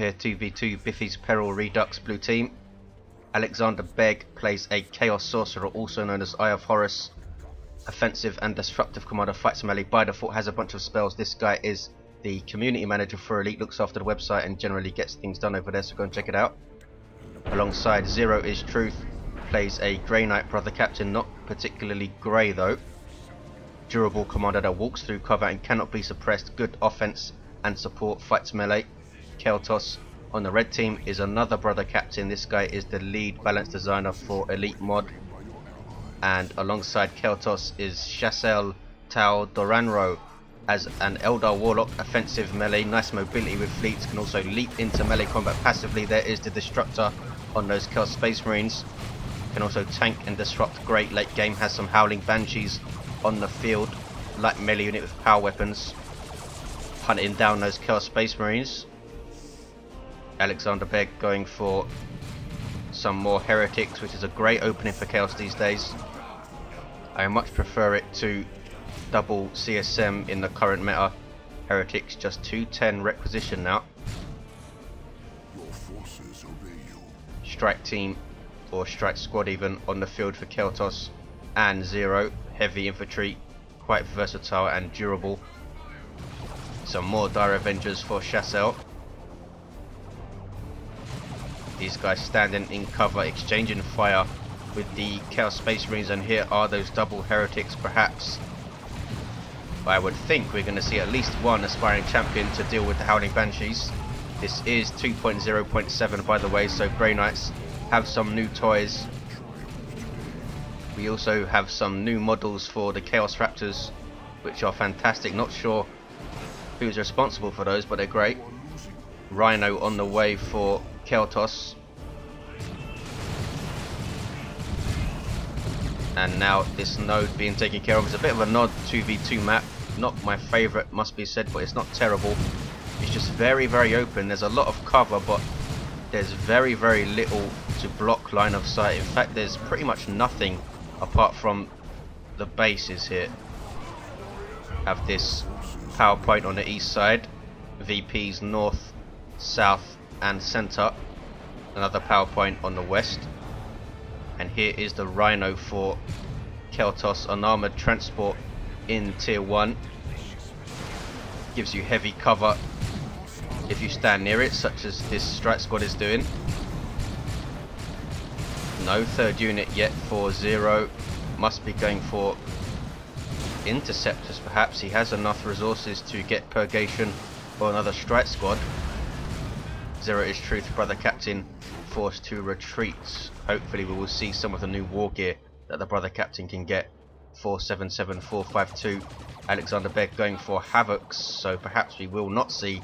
here 2v2 Biffy's Peril Redux blue team. Alexander Begg plays a Chaos Sorcerer also known as Eye of Horus. Offensive and Disruptive Commander fights melee by default has a bunch of spells. This guy is the community manager for Elite, looks after the website and generally gets things done over there so go and check it out. Alongside Zero is Truth plays a Grey Knight Brother Captain, not particularly grey though. Durable commander that walks through cover and cannot be suppressed, good offense and support, fights melee. Caeltos on the red team is another brother captain. This guy is the lead balance designer for Elite Mod. And alongside Caeltos is Shas'el T'au Doran'ro as an Eldar Warlock, offensive melee, nice mobility with fleets, can also leap into melee combat passively. There is the Destructor on those Kel Space Marines. Can also tank and disrupt great late game, has some Howling Banshees on the field, light melee unit with power weapons, hunting down those Kel Space Marines. Alexander Begg going for some more heretics, which is a great opening for Chaos these days. I much prefer it to double CSM in the current meta. Heretics just 210 requisition now. Strike team or strike squad even on the field for Caeltos and Zero. Heavy infantry, quite versatile and durable. Some more Dire Avengers for Shas'el. These guys standing in cover, exchanging fire with the Chaos Space Marines, and here are those double heretics, perhaps. I would think we're going to see at least one aspiring champion to deal with the Howling Banshees. This is 2.0.7 by the way, so Grey Knights have some new toys. We also have some new models for the Chaos Raptors, which are fantastic. Not sure who's responsible for those, but they're great. Rhino on the way for Caeltos. And now this node being taken care of. It's a bit of a nod 2v2 map. Not my favourite, must be said, but it's not terrible. It's just very, very open. There's a lot of cover, but there's very, very little to block line of sight. In fact, there's pretty much nothing apart from the bases here. Have this power point on the east side, VPs north, south and centre. Another power point on the west. And here is the Rhino for Caeltos, an armoured transport in tier 1. Gives you heavy cover if you stand near it, such as this strike squad is doing. No third unit yet for Zero. Must be going for interceptors perhaps. He has enough resources to get purgation for another strike squad. Zero is truth, brother captain forced to retreat. Hopefully we will see some of the new war gear that the brother captain can get. 477, 452. Alexander Begg going for Havocs, so perhaps we will not see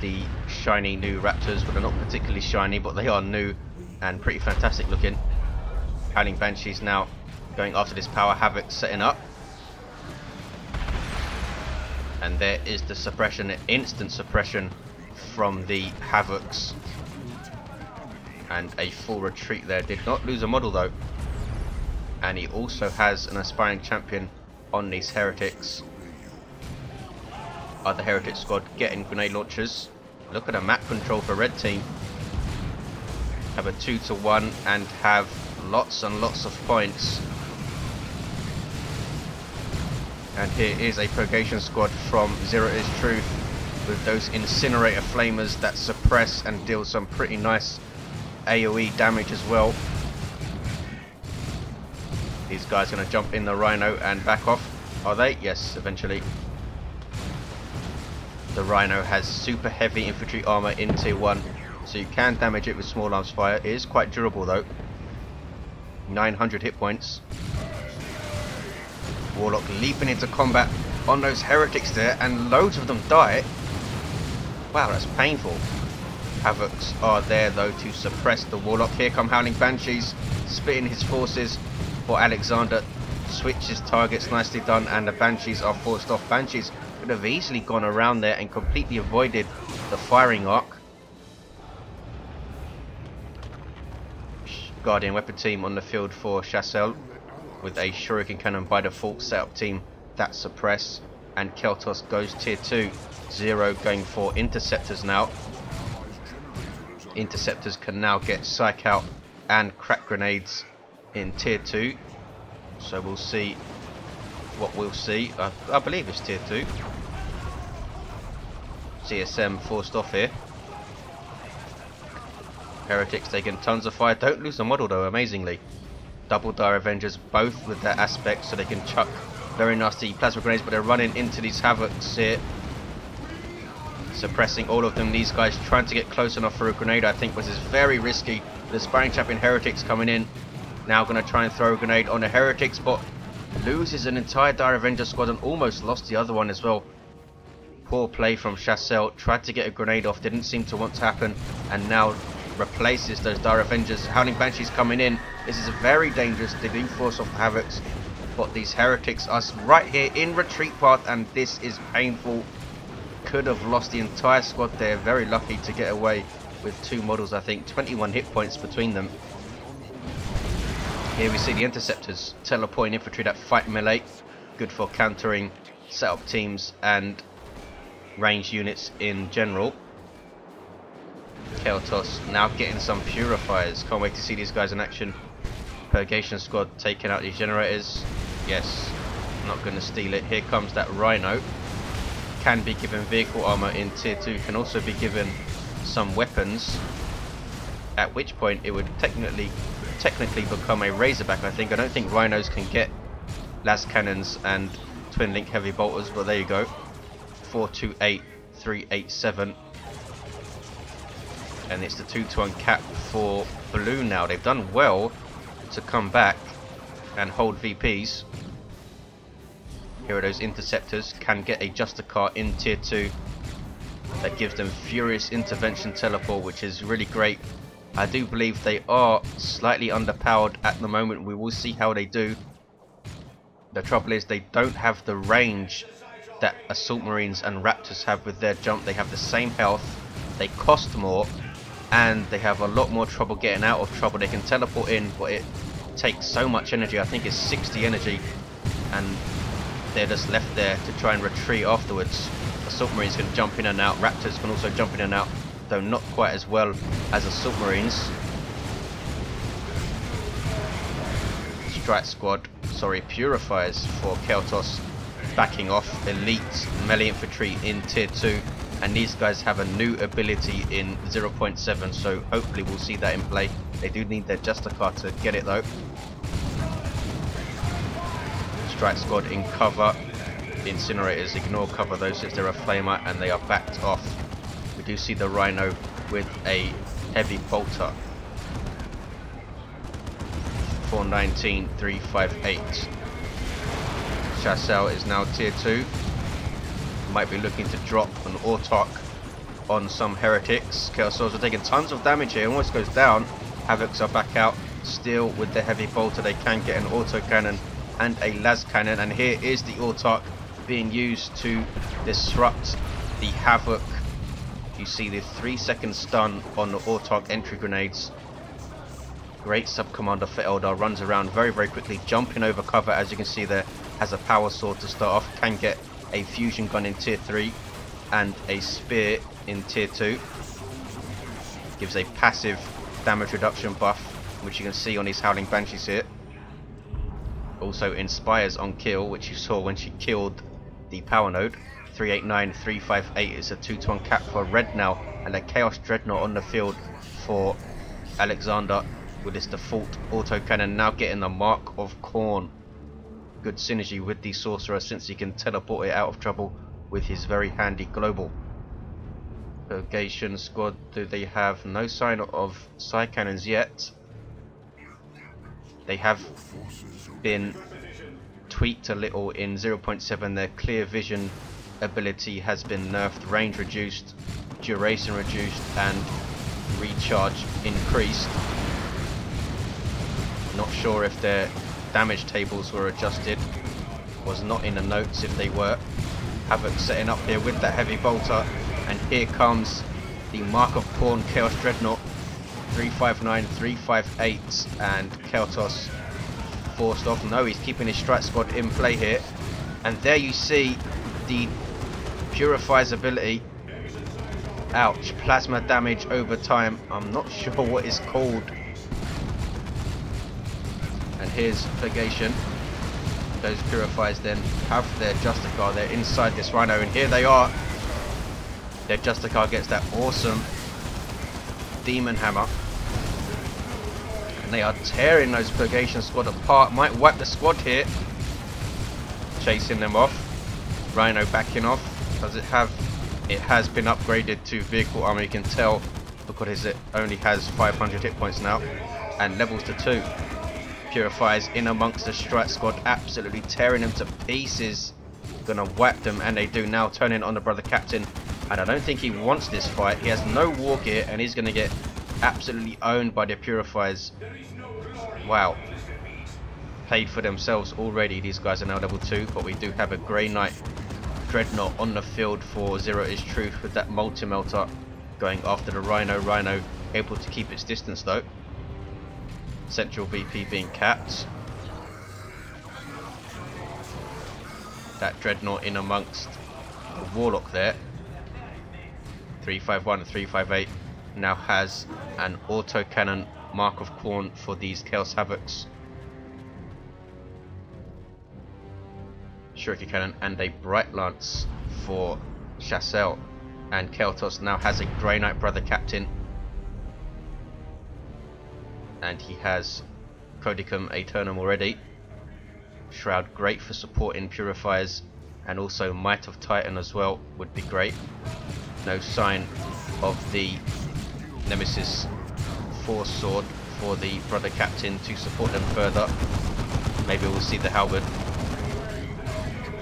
the shiny new Raptors, but they're not particularly shiny, but they are new and pretty fantastic looking. Howling Banshees now going after this power Havoc setting up. And there is the suppression, instant suppression from the Havocs. And a full retreat there. Did not lose a model though. And he also has an aspiring champion on these heretics. Other heretic squad getting grenade launchers. Look at the map control for red team. Have a 2 to 1 and have lots and lots of points. And here is a purgation squad from Zero is Truth with those incinerator flamers that suppress and deal some pretty nice AoE damage as well. These guys are going to jump in the Rhino and back off. Are they? Yes, eventually. The Rhino has super heavy infantry armor in tier 1, so you can damage it with small arms fire. It is quite durable though. 900 hit points. Warlock leaping into combat on those heretics there, and loads of them die. Wow, that's painful. Havocs are there though to suppress the Warlock. Here come Howling Banshees, splitting his forces for Alexander. Switches targets, nicely done, and the Banshees are forced off. Banshees could have easily gone around there and completely avoided the firing arc. Guardian weapon team on the field for Shas'el with a Shuriken cannon by default setup team that suppress and Caeltos goes tier 2 Zero going for interceptors now Interceptors can now get Psyk-out and crack grenades in tier 2. So we'll see what we'll see. I, I believe it's tier 2. CSM forced off here. Heretics taking tons of fire. Don't lose the model though, amazingly. Double Dire Avengers, both with their aspects, so they can chuck very nasty plasma grenades, but they're running into these Havocs here. Suppressing all of them. These guys trying to get close enough for a grenade, I think, was is very risky. The aspiring champion Heretics coming in. Now going to try and throw a grenade on the Heretics, but loses an entire Dire Avenger squad and almost lost the other one as well. Poor play from Shas'el. Tried to get a grenade off, didn't seem to want to happen, and now replaces those Dire Avengers. Howling Banshees coming in. This is a very dangerous. They force off the Havocs, but these Heretics are right here in retreat path, and this is painful. Could have lost the entire squad there. Very lucky to get away with two models, I think. 21 hit points between them. Here we see the Interceptors teleporting infantry that fight melee. Good for countering setup teams and range units in general. Caeltos now getting some purifiers. Can't wait to see these guys in action. Purgation squad taking out these generators. Yes, not going to steal it. Here comes that Rhino. Can be given vehicle armor in tier 2. Can also be given some weapons. At which point it would technically technically become a Razorback I think. I don't think Rhinos can get las cannons and twin link heavy bolters but there you go. 428387 and it's the 2 to 1 cap for Blue now. They've done well to come back and hold VPs. Here are those interceptors, can get a Justicar in tier 2 that gives them Furious Intervention Teleport which is really great. I do believe they are slightly underpowered at the moment, we will see how they do. The trouble is they don't have the range that Assault Marines and Raptors have with their jump, they have the same health, they cost more and they have a lot more trouble getting out of trouble. They can teleport in, but it takes so much energy. I think it's 60 energy, and they're just left there to try and retreat afterwards. Assault Marines can jump in and out. Raptors can also jump in and out, though not quite as well as Assault Marines. Strike Squad, sorry, Purifiers for Caeltos backing off. Elite melee infantry in tier 2 and these guys have a new ability in 0.7 so hopefully we'll see that in play. They do need their Justicar to get it though. Strike squad in cover. Incinerators ignore cover though since they're a flamer and they are backed off. We do see the rhino with a heavy bolter. 419 358 Shas'el is now tier 2 might be looking to drop an Autarch on some heretics. Chaos Swords are taking tons of damage here, almost goes down. Havocs are back out, still with the heavy bolter. They can get an auto cannon and a las cannon, and here is the Autarch being used to disrupt the Havoc. You see the three second stun on the Autarch entry grenades. Great sub commander for Eldar runs around very very quickly, jumping over cover as you can see there. Has a power sword to start off, can get a fusion gun in tier 3 and a spear in tier 2 gives a passive damage reduction buff which you can see on his howling banshees here also inspires on kill which you saw when she killed the power node. 389 358 is a 2 to 1 cap for red now and a chaos dreadnought on the field for alexander with his default auto cannon now getting the mark of Khorne good synergy with the sorcerer since he can teleport it out of trouble with his very handy global. Purgation squad, do they have no sign of Psy Cannons yet? They have been tweaked a little in 0.7. Their clear vision ability has been nerfed, range reduced, duration reduced, and recharge increased. Not sure if they're damage tables were adjusted. Was not in the notes if they were. Havoc setting up here with that heavy bolter. And here comes the Mark of Khorne Chaos Dreadnought. 359, 358 and Caeltos forced off. No, he's keeping his strat squad in play here. And there you see the Purifier's ability Ouch, plasma damage over time. I'm not sure what it's called. Here's Purgation. Those Purifiers then have their Justicar. They're inside this Rhino and here they are. Their Justicar gets that awesome Demon Hammer. And they are tearing those Purgation squad apart. Might wipe the squad here. Chasing them off. Rhino backing off. Does it have... It has been upgraded to vehicle armor. You can tell because it only has 500 hit points now. And levels to 2. Purifiers in amongst the strike squad. Absolutely tearing them to pieces. Gonna whack them and they do now. Turning on the brother captain. And I don't think he wants this fight. He has no war gear and he's gonna get absolutely owned by the Purifiers. Wow. Paid for themselves already. These guys are now level 2, but we do have a Grey Knight Dreadnought on the field for Zero is Truth with that multi-melter going after the Rhino. Rhino able to keep its distance though. Central VP being capped. That Dreadnought in amongst the Warlock there. 351 and 358 now has an autocannon Mark of Khorne for these Chaos Havocs. Shuriken Cannon and a Bright Lance for Shas'el. And Caeltos now has a Grey Knight Brother Captain. And he has Codicum Aeternum already. Shroud great for supporting Purifiers and also Might of Titan as well would be great. No sign of the Nemesis Force Sword for the Brother Captain to support them further. Maybe we'll see the Halberd.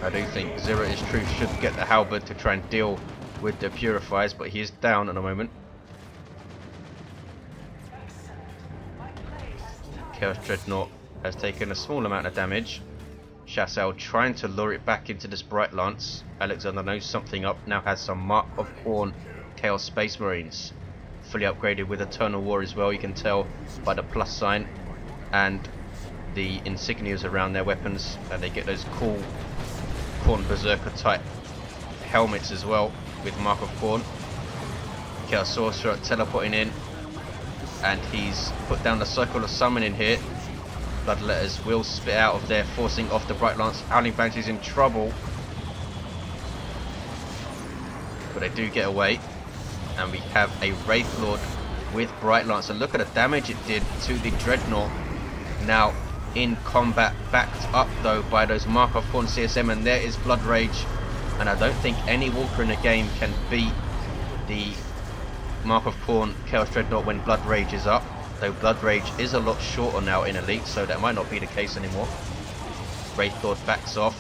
I do think Zero is Truth should get the Halberd to try and deal with the Purifiers, but he is down at the moment. Chaos Dreadnought has taken a small amount of damage. Shas'el trying to lure it back into this Bright Lance. Alexander knows something up, now has some Mark of Khorne Chaos Space Marines fully upgraded with Eternal War as well, you can tell by the plus sign and the insignias around their weapons and they get those cool Khorne Berserker type helmets as well with Mark of Khorne. Chaos Sorcerer teleporting in and he's put down the Circle of Summoning here. Bloodletters will spit out of there, forcing off the Bright Lance. Howling Banshee's in trouble. But they do get away and we have a Wraith Lord with Bright Lance. And look at the damage it did to the Dreadnought. Now in combat, backed up though by those Mark of Khorne CSM, and there is Blood Rage. And I don't think any Walker in the game can beat the Mark of Khorne Chaos Dreadnought when Blood Rage is up. Though Blood Rage is a lot shorter now in Elite, so that might not be the case anymore. Wraith Lord backs off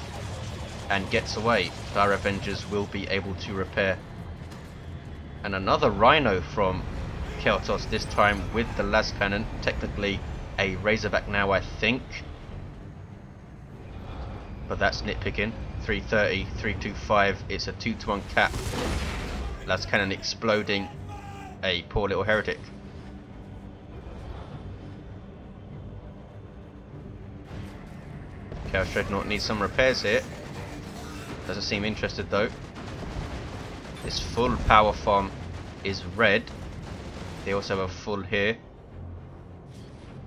and gets away. Dire Avengers will be able to repair and another Rhino from Caeltos, this time with the las cannon, technically a Razorback now I think. But that's nitpicking. 330, 325, it's a 2 to 1 cap. Las cannon exploding a poor little heretic. Chaos Dreadnought needs some repairs here. Doesn't seem interested though. This full power farm is red. They also have a full here.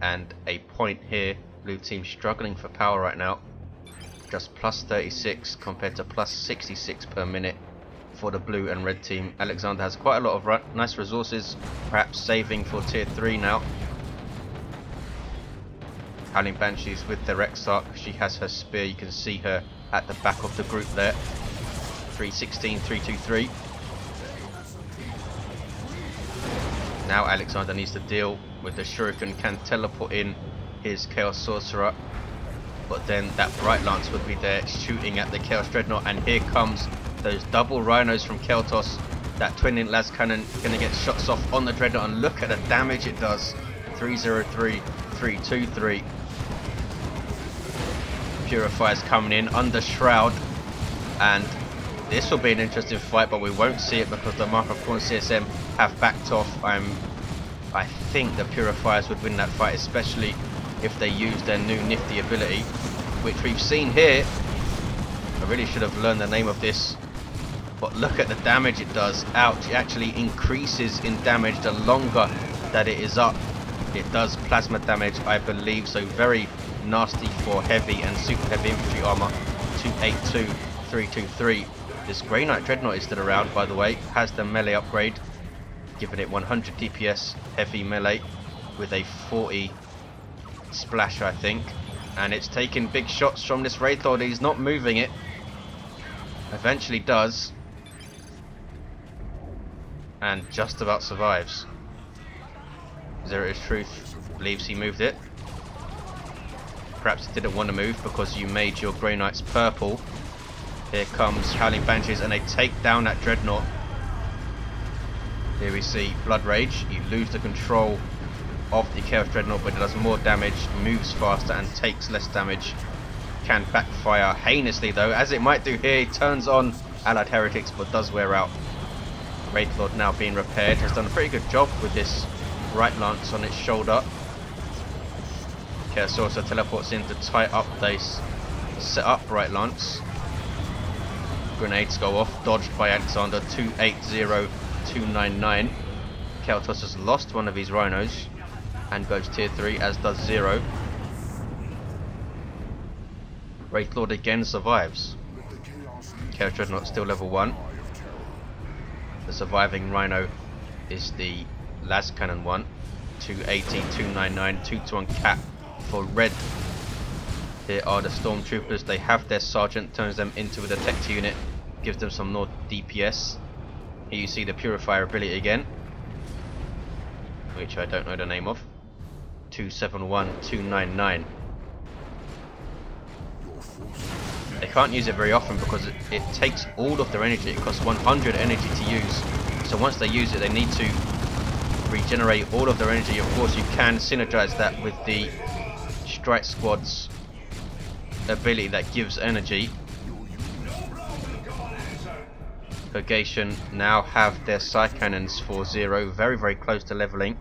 And a point here. Blue team struggling for power right now. Just plus 36 compared to plus 66 per minute for the blue and red team. Alexander has quite a lot of nice resources, perhaps saving for tier 3 now. Howling Banshees with the Rexarch. She has her spear. You can see her at the back of the group there. 316, 323. Now Alexander needs to deal with the Shuriken, can teleport in his Chaos Sorcerer, but then that Bright Lance would be there shooting at the Chaos Dreadnought, and here comes those double Rhinos from Caeltos. That twin in las cannon gonna get shots off on the Dreadnought, and look at the damage it does. 303, 323. Purifiers coming in under Shroud, and this will be an interesting fight, but we won't see it because the Mark of Khorne CSM have backed off. I'm, I think the Purifiers would win that fight, especially if they use their new nifty ability, which we've seen here. I really should have learned the name of this But look at the damage it does. Ouch, it actually increases in damage the longer that it is up. It does plasma damage, I believe, so very nasty for heavy and super heavy infantry armor. 282, 323. This Grey Knight Dreadnought is still around, by the way. Has the melee upgrade, giving it 100 DPS heavy melee with a 40 splash, I think. And it's taking big shots from this Wraith Lord. He's not moving it. Eventually does. And just about survives. Zero is Truth believes he moved it. Perhaps he didn't want to move because you made your Grey Knights purple. Here comes Howling Banshees and they take down that Dreadnought. Here we see Blood Rage. You lose the control of the Chaos Dreadnought but it does more damage, moves faster and takes less damage. Can backfire heinously though, as it might do here, turns on Allied Heretics but does wear out. Wraith Lord now being repaired, has done a pretty good job with this Bright Lance on its shoulder. Chaos Sorcerer teleports in to tie up this set up Bright Lance. Grenades go off, dodged by Alexander 280299. Caeltos has lost one of his rhinos and goes tier 3 as does Zero. Wraith Lord again survives. Chaos not still level 1. Surviving Rhino is the las cannon one. 280, 299, 2 to 1 cap for red. Here are the stormtroopers. They have their sergeant, turns them into a detect unit, gives them some more DPS. Here you see the purifier ability again, which I don't know the name of. 271299. They can't use it very often because it, it takes all of their energy. It costs 100 energy to use. So once they use it, they need to regenerate all of their energy. Of course, you can synergize that with the Strike Squad's ability that gives energy. Purgation now have their Psy Cannons for zero, very very close to leveling.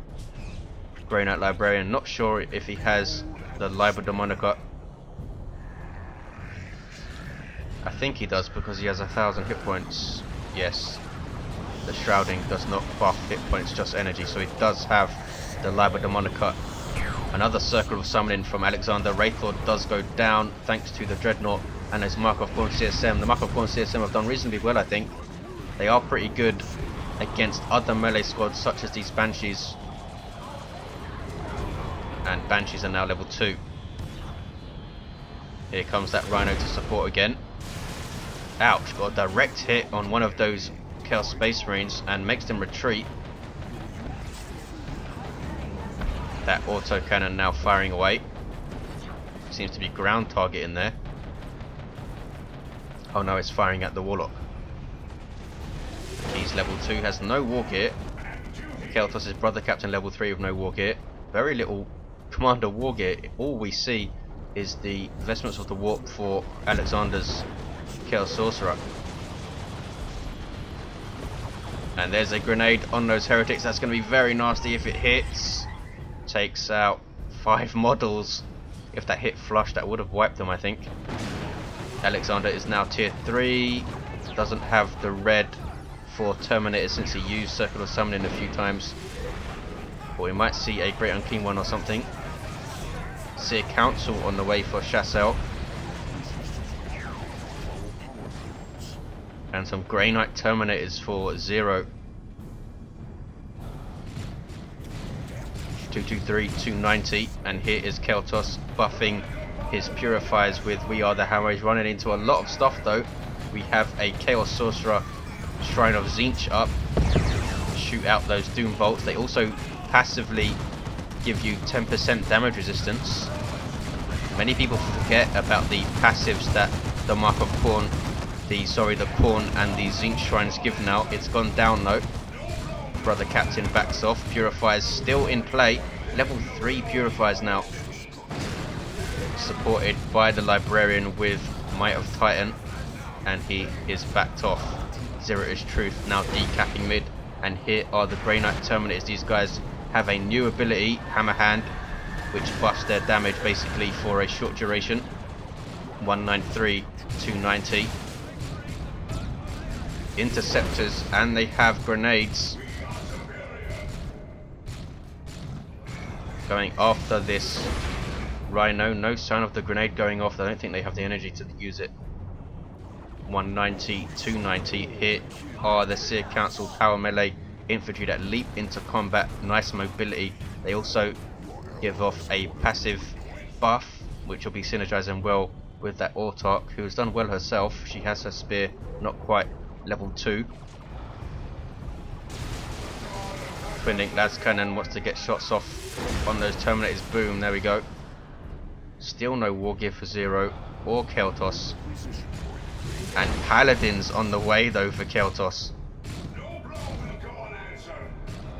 Grey Knight Librarian, not sure if he has the Liber Demonica. I think he does because he has a thousand hit points. Yes, the shrouding does not buff hit points, just energy, so he does have the Liber Demonica. Another circle of summoning from Alexander Wraith Lord does go down thanks to the Dreadnought and his Mark of Khorne CSM. The Mark of Khorne CSM have done reasonably well, I think. They are pretty good against other melee squads such as these Banshees. And Banshees are now level 2. Here comes that Rhino to support again. Ouch, got a direct hit on one of those Chaos Space Marines and makes them retreat. That auto cannon now firing away. Seems to be ground target in there. Oh no, it's firing at the Warlock. He's level 2, has no war gear. Caeltos' brother captain level 3 with no war gear. Very little commander war gear. All we see is the vestments of the warp for Alexander's Chaos Sorcerer. And there's a grenade on those heretics. That's going to be very nasty if it hits. Takes out five models. If that hit flush, that would have wiped them, I think. Alexander is now tier 3. Doesn't have the red for Terminator since he used Circle of Summoning a few times. But we might see a Great Unclean One or something. Seer Council on the way for Shas'el. And some Grey Knight Terminators for zero. 223, 290, and here is Caeltos buffing his purifiers with We Are the Hammer. He's running into a lot of stuff though. We have a Chaos Sorcerer Shrine of Tzeentch up. Shoot out those Doom Bolts. They also passively give you 10% damage resistance. Many people forget about the passives that the Mark of Khorne the sorry the Khorne and the Tzeentch shrines given out It's gone down though. Brother Captain backs off. Purifiers still in play. Level 3 purifiers now. Supported by the Librarian with Might of Titan. And he is backed off. Zero is Truth now decapping mid. And here are the Grey Knight Terminators. These guys have a new ability, Hammer Hand, which buffs their damage basically for a short duration. 193, 290. Interceptors and they have grenades going after this Rhino. No sign of the grenade going off. I don't think they have the energy to use it. 190, 290. Here are the Seer Council power melee infantry that leap into combat. Nice mobility. They also give off a passive buff, which will be synergizing well with that Autarch, who has done well herself. She has her spear, not quite level 2. Twin Link Lascannon wants to get shots off on those Terminators. Boom, there we go. Still no War Gear for Zero or Caeltos. And Paladins on the way though for Caeltos.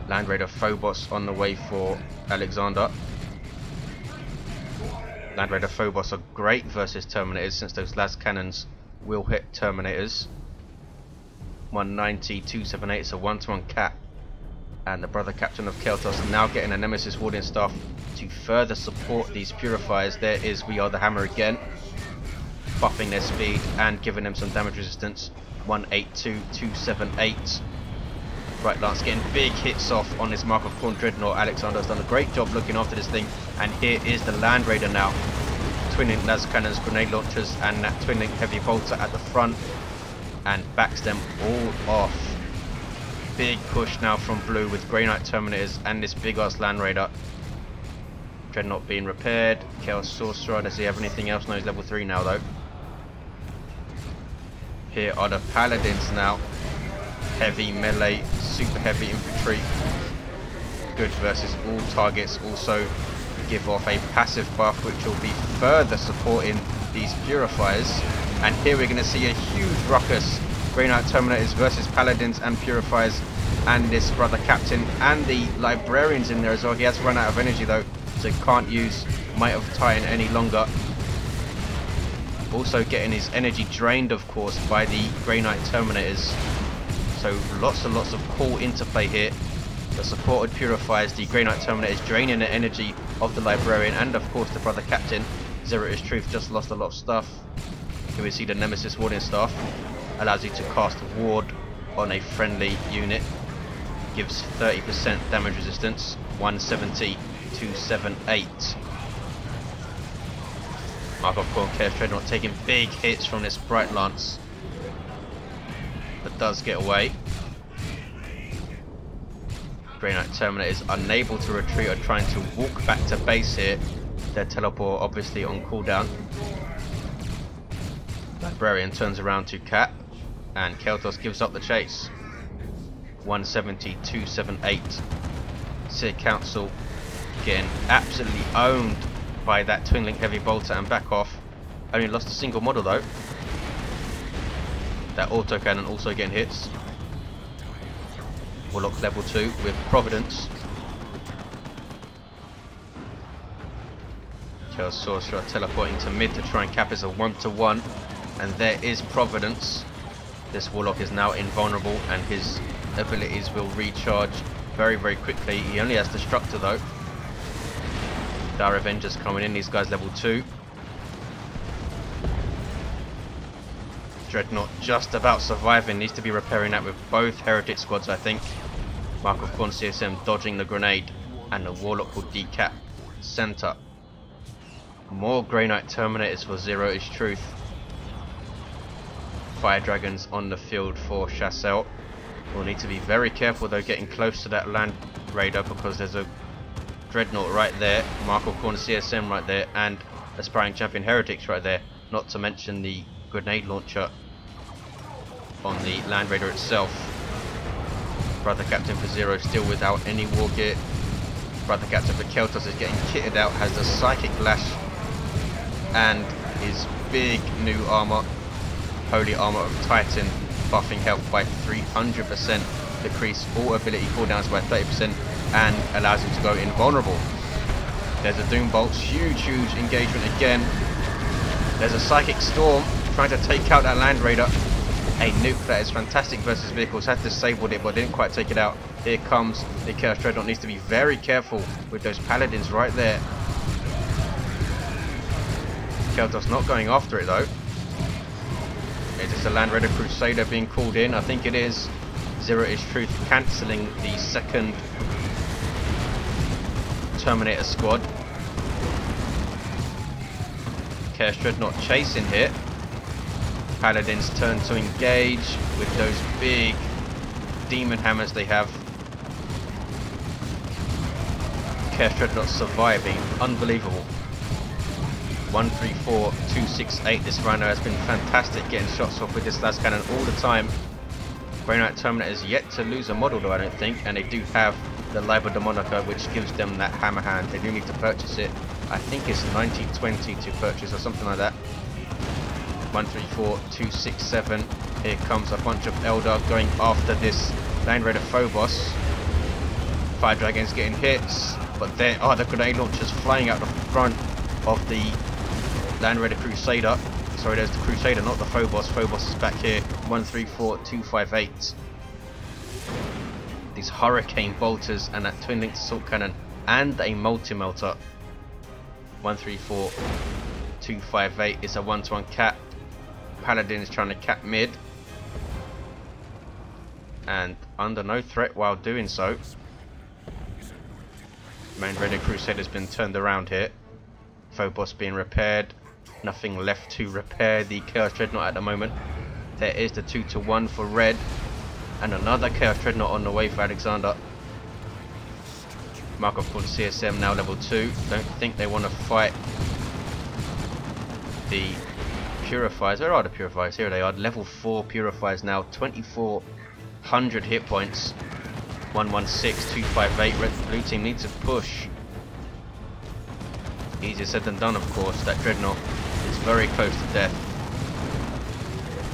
Land Raider Phobos on the way for Alexander. Land Raider Phobos are great versus Terminators since those las cannons will hit Terminators. 190, 278, it's a one-to-one -one cap. And the brother captain of Caeltos now getting a Nemesis Warding staff to further support these purifiers. There is We Are the Hammer again. Buffing their speed and giving them some damage resistance. 182, 278. Bright Lance getting big hits off on this Mark of Khorne Dreadnought. Alexander's done a great job looking after this thing. And here is the Land Raider now. Twin Link las cannons, grenade launchers, and that Twin Link heavy bolter at the front. And backs them all off. Big push now from blue with Grey Knight Terminators and this big ass Land Raider. Dreadnought being repaired. Chaos Sorcerer, does he have anything else? No, he's level 3 now though. Here are the Paladins now heavy melee, super heavy infantry. Good versus all targets. Also give off a passive buff which will be further supporting these purifiers. And here we're going to see a huge ruckus. Grey Knight Terminators versus Paladins and Purifiers and this brother captain and the librarians in there as well. He has run out of energy though, so can't use Might of Titan any longer. Also getting his energy drained of course by the Grey Knight Terminators so lots and lots of cool interplay here. The supported purifiers, the Grey Knight Terminators draining the energy of the Librarian and of course the Brother Captain. Zero is Truth just lost a lot of stuff. Here we see the Nemesis Warding Staff. Allows you to cast Ward on a friendly unit. Gives 30% damage resistance. 170, 278. Mark of Khorne Chaos Dreadnought taking big hits from this Bright Lance but does get away. Grey Knight Terminator is unable to retreat or trying to walk back to base here. Their teleport obviously on cooldown. Librarian turns around to Cap and Caeltos gives up the chase. 170, 278. Seer Council getting absolutely owned by that Twin Link Heavy Bolter and back off. Only lost a single model though. That autocannon also getting hits. Warlock level 2 with Providence. Chaos Sorcerer teleporting to mid to try and cap as a 1 to 1. And there is Providence. This Warlock is now invulnerable and his abilities will recharge very very quickly. He only has Destructor though. Dire Avengers coming in, these guys level 2. Dreadnought just about surviving. Needs to be repairing that with both Heretic squads, I think. Mark of Khorne CSM dodging the grenade. And the Warlock will decap center. More Grey Knight Terminators for Zero is Truth. Fire Dragons on the field for Shas'el. We'll need to be very careful though getting close to that Land Raider because there's a Dreadnought right there, Mark of Khorne CSM right there, and Aspiring Champion Heretics right there. Not to mention the grenade launcher on the Land Raider itself. Brother Captain for Zero still without any war gear. Brother Captain for Caeltos is getting kitted out, has the Psychic Lash and his big new armor, Holy Armor of Titan, buffing health by 300%, decrease all ability cooldowns by 30% and allows him to go invulnerable. There's a Doom Bolts, huge, huge engagement again. There's a Psychic Storm trying to take out that Land Raider a nuke that is fantastic versus vehicles. Had disabled it, but didn't quite take it out. Here comes the Chaos Dreadnought. Needs to be very careful with those Paladins right there. Caeltos not going after it though. Is this a Land Raider Crusader being called in? I think it is. Zero is Truth cancelling the second Terminator squad. Chaos Dreadnought chasing here. Paladins turn to engage with those big demon hammers they have. Chaos Dreadnought surviving. Unbelievable. 134268. This Rhino has been fantastic getting shots off with this las cannon all the time. Knight Terminator is yet to lose a model though I don't think and they do have the Liber Demonica which gives them that hammer hand. They do need to purchase it. I think it's 9020 to purchase or something like that. 134267. Here comes a bunch of Eldar going after this Land Raider Phobos. Fire Dragons getting hits, but there are the grenade launchers flying out the front of the Land Raider Crusader. Sorry, there's the Crusader, not the Phobos. Phobos is back here. 134258. These Hurricane Bolters and that Twin Linked Assault Cannon and a Multi-Melter. 134258 is a one-to-one -one cap. Paladin is trying to cap mid. And under no threat while doing so. Main Raider Crusader's been turned around here. Phobos being repaired. Nothing left to repair the Chaos Dreadnought at the moment. There is the 2 to 1 for red. And another Chaos Dreadnought on the way for Alexander. Mark of Khorne CSM now level 2. Don't think they want to fight the Purifiers. Where are the Purifiers? Here they are. Level 4 Purifiers now. 2400 hit points. 116, 258. Red blue team needs a push. Easier said than done, of course. That Dreadnought very close to death.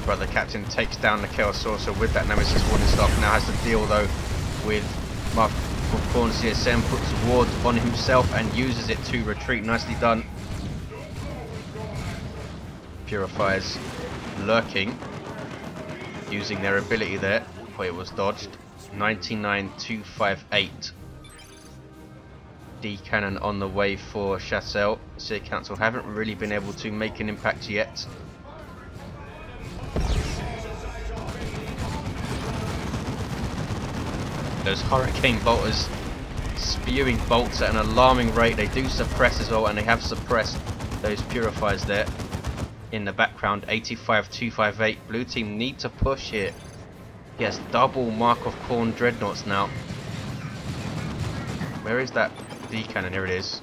Brother Captain takes down the Chaos Sorcerer with that Nemesis Warding Staff. Now has to deal, though, with Mark Khorne CSM. Puts Ward on himself and uses it to retreat. Nicely done. Purifiers lurking. Using their ability there. Oh, it was dodged. 99258. D cannon on the way for Shas'el. Seer Council haven't really been able to make an impact yet. Those Hurricane Bolters spewing bolts at an alarming rate. They do suppress as well, and they have suppressed those Purifiers there. In the background, 85258. Blue team need to push here. He has double Markov Corn Dreadnoughts now. Where is that D cannon? Here it is.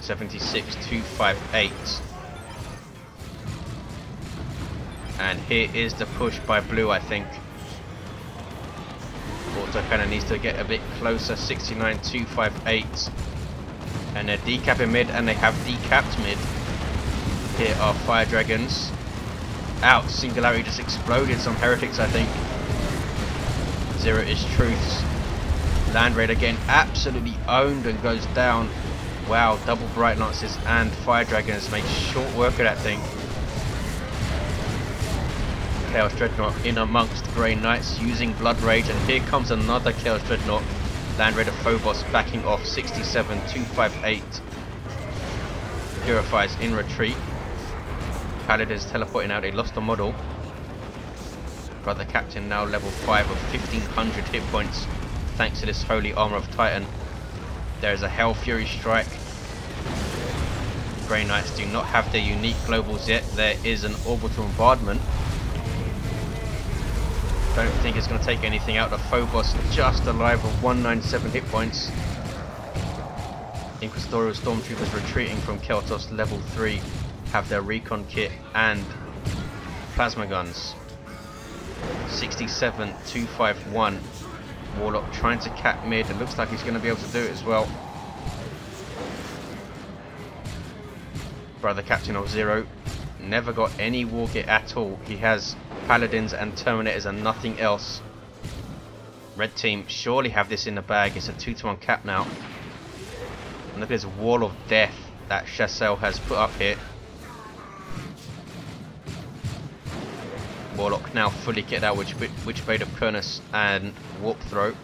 Seventy-six two five eight. And here is the push by blue, I think. Auto cannon needs to get a bit closer. 69 258. And they're decapping mid, and they have decapped mid. Here are fire dragons. Out, singularity just exploded. Some heretics, I think. Zero is Truths. Land Raid again, absolutely owned and goes down. Wow, double Bright Lances and Fire Dragons make short work of that thing. Chaos Dreadnought in amongst Grey Knights using Blood Rage and here comes another Chaos Dreadnought. Land Raider Phobos backing off 67 258. Purifiers in retreat. Paladins teleporting out, they lost a model. Brother Captain now level 5 of 1500 hit points thanks to this Holy Armor of Titan. There is a Hell Fury Strike. Grey Knights do not have their unique globals yet. There is an Orbital Bombardment. Don't think it's going to take anything out of Phobos, just alive with 197 hit points. Inquisitorial Stormtroopers retreating from Caeltos level 3 have their recon kit and plasma guns. 67 251 Warlock trying to cap mid. It looks like he's going to be able to do it as well. Brother captain of zero never got any war gear at all. He has paladins and terminators and nothing else. Red team surely have this in the bag. It's a 2 to 1 cap now. And look at this wall of death that Shas'el has put up here Warlock now fully kitted out which Witchblade of Kurnous and Warp Throat.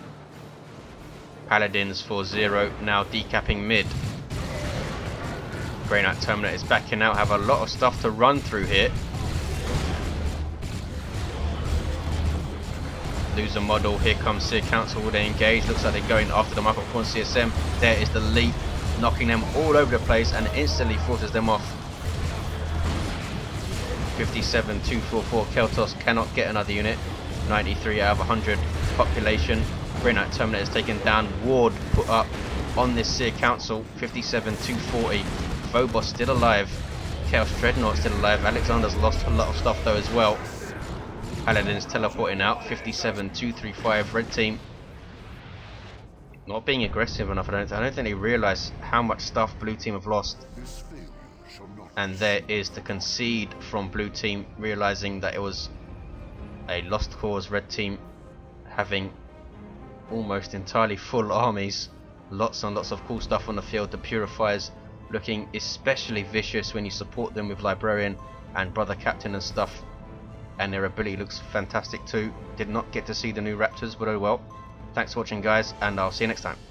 Paladins for zero, now decapping mid. Grey Knight Terminator is backing out, have a lot of stuff to run through here. Lose a model, here comes Seer Council, will they engage? Looks like they're going after the Michael Microcorn CSM. There is the leap, knocking them all over the place and instantly forces them off. 57 244 Caeltos cannot get another unit. 93 out of 100 population. Grey Knight Terminator is taken down. Ward put up on this Seer Council. 57 240 Phobos still alive. Chaos Dreadnought still alive. Alexander's lost a lot of stuff though as well. Paladin's teleporting out. 57 235 red team. Not being aggressive enough I don't, I don't think they realise how much stuff blue team have lost and there is the concede from blue team realizing that it was a lost cause. Red team having almost entirely full armies. Lots and lots of cool stuff on the field. The purifiers looking especially vicious when you support them with librarian and brother captain and stuff. And their ability looks fantastic too. Did not get to see the new raptors but oh well. Thanks for watching guys and I'll see you next time